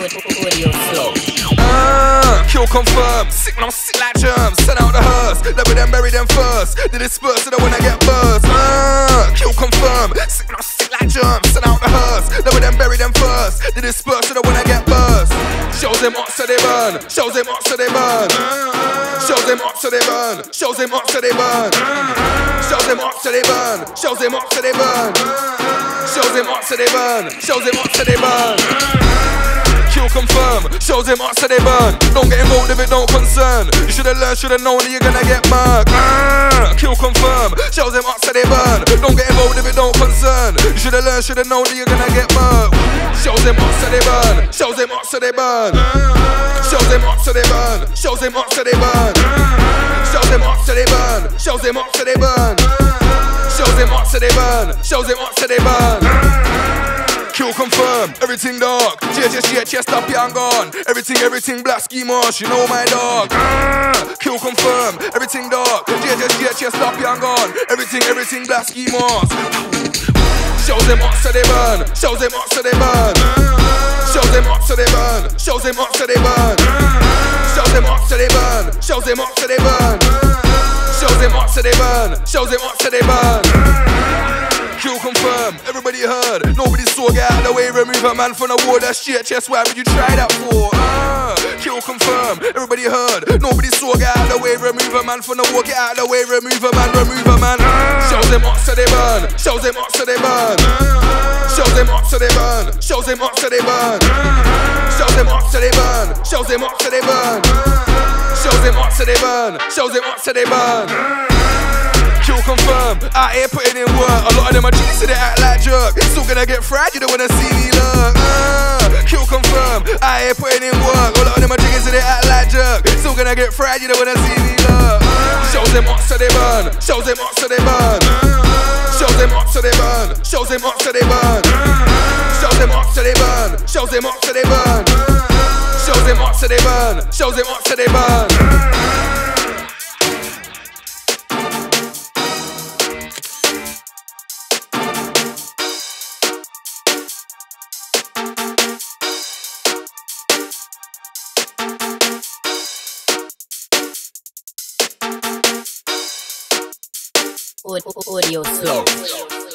Uh, kill confirm. sick and I'm sick like germs. Send out the hearse, let them bury them first. They disperse so they when I get burst. Uh, kill confirm. sick and I'm sick like germs. Send out the hearse, let them bury them first. They disperse so they when I get burst. Shows them up so they burn, shows them up so they burn. Shows them up so they burn, shows them up so they burn. Shows them up so they burn, shows them up so they burn. Shows them up so they burn, shows them up so they burn. Confirm, shows him up so they burn. Don't get involved if it don't concern. You should've learned, should've known that you're gonna get murked. Uh, kill confirm, shows him up so they burn. Don't get involved if it don't concern. You should've learned, should've known that you're gonna get murked. Shows him up so they burn. Shows him up so they burn. Shows him up so they burn. Shows him up so they burn. Shows him up so they burn. Shows him up so they burn. Shows him so they burn. Shows him so they burn. Kill confirm, everything dark. JJC at chest up, young gone. Everything, everything black ski marsh, you know my dog. Ah, Kill confirm, everything dark. JJC at chest up, young gone. Everything, everything black ski marsh. Shows them up so they burn, shows them up so they burn. Shows them up so they burn, shows them up so they burn. Shows them up so they burn, shows them up so they burn. Shows them up so they burn, shows them up so they burn kill confirm. Everybody heard, nobody saw. Get out the way, remove a man from the wall. That's shit chest. Why would you try that for? Uh, kill confirm. Everybody heard, nobody saw. Get out the way, remove a man from the wall. Get out the way, remove a man, remove a man. Uh, Shows them up so they burn. Shows them up so they burn. Uh, Shows them up so they burn. Shows them up so they burn. Shows them up so they burn. Shows them up so they burn. Shows them up so they burn. Shows them up so they burn. Kill confirm, out here putting in work. A lot of them are cheating, so they act like jerk. It's all gonna get fried, you don't wanna see me look. Uh, kill confirm, out here putting in work. A lot of them are chickens, so they act like jerk. It's all gonna get fried, you don't wanna see me look. Uh, shows them up so they burn, shows them up so they burn. Shows them up so they burn, shows them up so they burn. Shows them up so they burn, shows them up so they burn. Shows them up so they burn, shows them up so they burn. Audio slow.